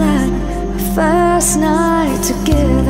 like our first night together.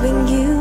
loving you.